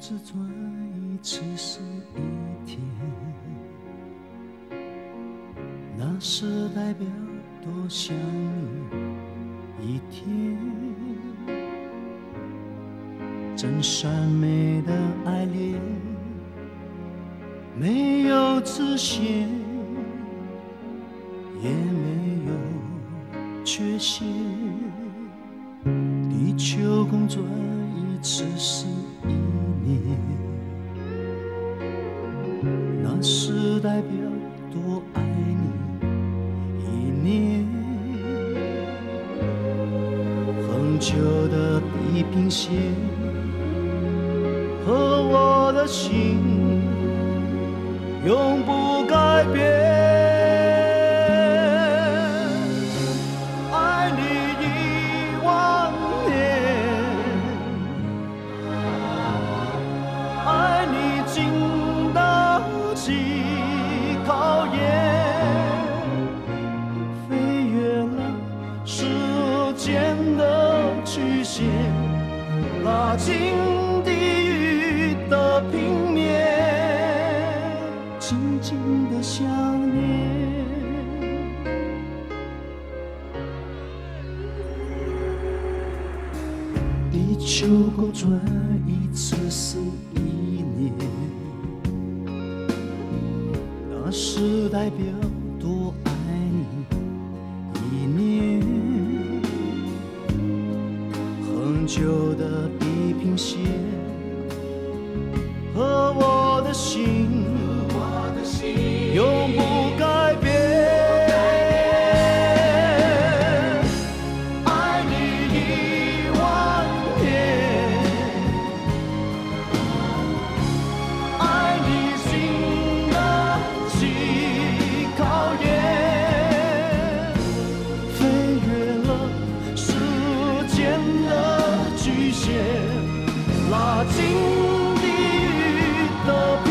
只转一次是一天，那是代表多想你一天。真善美的爱恋，没有直线，也没有缺陷。地球公转一次是一代表多爱你一年。恒久的地平线和我的心永不改变。间的曲线，拉近地狱的平面，静静的想念。地球公转一次是一年，那是代表旧的地平线和我的心天拉近地域的